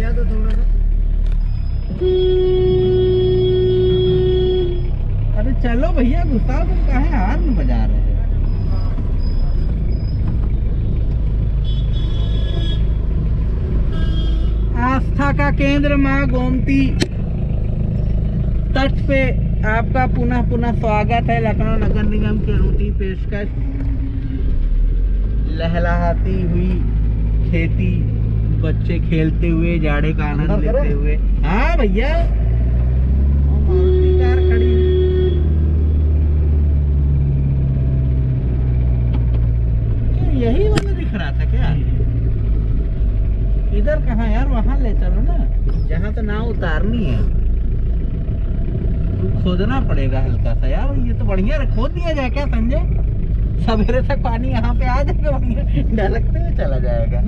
गया तो थोड़ा सा। अरे चलो भैया गुस्सा तुम कहे? हार्न बजा रहे आस्था का केंद्र माँ गोमती तट पे आपका पुनः पुनः स्वागत है लखनऊ नगर निगम की अनूठी पेशकश। लहलाती हुई खेती बच्चे खेलते हुए जाड़े का आनंद लेते हुए। हाँ भैया। है। यही वाला दिख रहा था क्या? इधर कहाँ यार वहाँ ले चलो ना। जहाँ तो नाव उतारनी है। खोदना पड़ेगा हल्का सा यार ये तो बढ़िया खोद दिया जाए क्या संजय? सवेरे तक पानी यहाँ पे आ जाएगा बढ़िया ढलकते हुए चला जाएगा।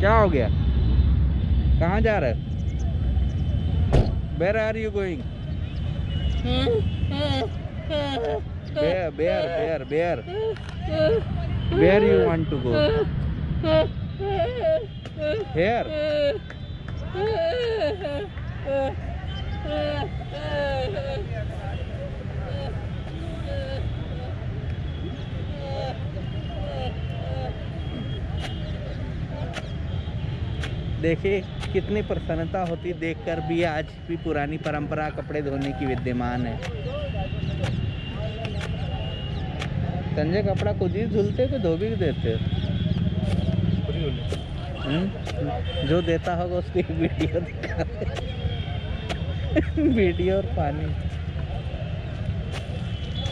क्या हो गया कहाँ जा रहे where are you going where where where where where you want to go here देखिए, कितनी प्रसन्नता होती देखकर भी आज भी पुरानी परंपरा कपड़े धोने की विद्यमान है। संजय, कपड़ा खुद ही धुलते तो धोबी को देते? हम्म? जो देता होगा उसकी वीडियो वीडियो और पानी।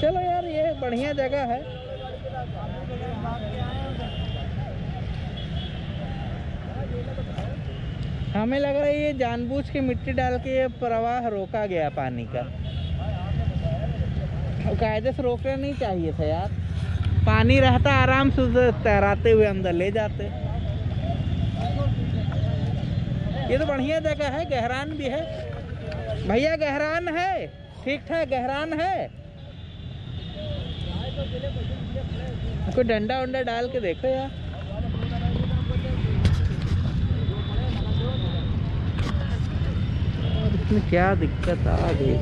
चलो यार, ये बढ़िया जगह है। हमें लग रहा है ये जानबूझ के मिट्टी डाल के ये प्रवाह रोका गया पानी का। कायदे से रोकना नहीं चाहिए था यार। पानी रहता आराम से तैराते हुए अंदर ले जाते। ये तो बढ़िया जगह है, गहरान भी है। भैया, गहरान है। ठीक ठाक, गहरान है। कोई डंडा उंडा डाल के देखो यार। इसमें क्या दिक्कत आ गई?